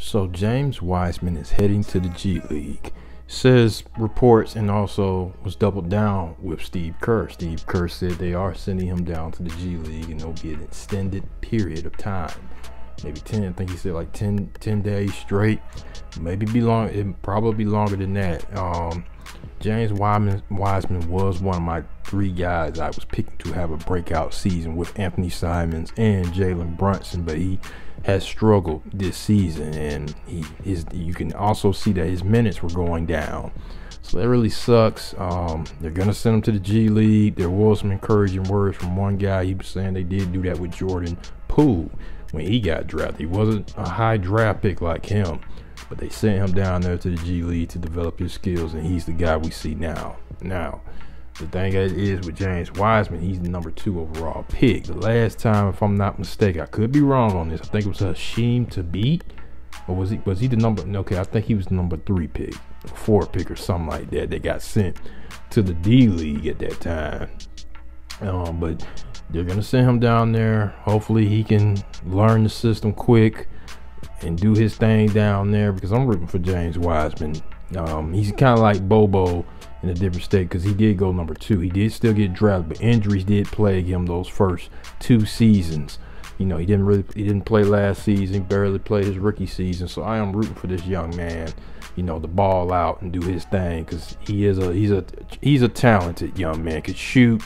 So James Wiseman is heading to the G League. Says reports and also was doubled down with Steve Kerr. Steve Kerr said they are sending him down to the G League and it'll be an extended period of time. Maybe 10, I think he said like 10, 10 days straight. Maybe be long, it probably be longer than that. Um, James Wiseman, Wiseman was one of my three guys I was picking to have a breakout season with Anfernee Simons and Jalen Brunson, but he has struggled this season, and he his you can also see that his minutes were going down. So that really sucks. Um, they're gonna send him to the G League. There was some encouraging words from one guy. He was saying they did do that with Jordan Poole when he got drafted. He wasn't a high draft pick like him, but they sent him down there to the G League to develop his skills, and he's the guy we see now. Now, the thing is with James Wiseman, he's the number two overall pick. The last time, if I'm not mistaken, I could be wrong on this. I think it was Hasheem Thabeet. or was he was he the number? Okay, I think he was the number three pick, four pick, or something like that. They got sent to the D League at that time. Um, but they're gonna send him down there. Hopefully, he can learn the system quick and do his thing down there because I'm rooting for James Wiseman. Um, he's kind of like Bobo in a different state because he did go number two. He did still get drafted, but injuries did plague him those first two seasons. You know, he didn't really he didn't play last season, barely played his rookie season. So I am rooting for this young man, you know, to ball out and do his thing because he is a he's a he's a talented young man. Could shoot.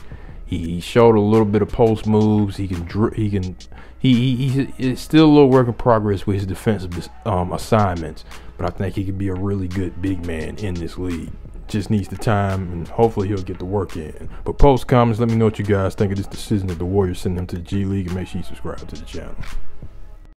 He, showed a little bit of post moves. He can he can he, he he's still a little work in progress with his defensive um, assignments, but I think he could be a really good big man in this league just needs the time and hopefully he'll get the work in. But post comments, let me know what you guys think of this decision that the Warriors send him to the G League and make sure you subscribe to the channel.